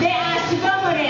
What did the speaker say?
de vamos,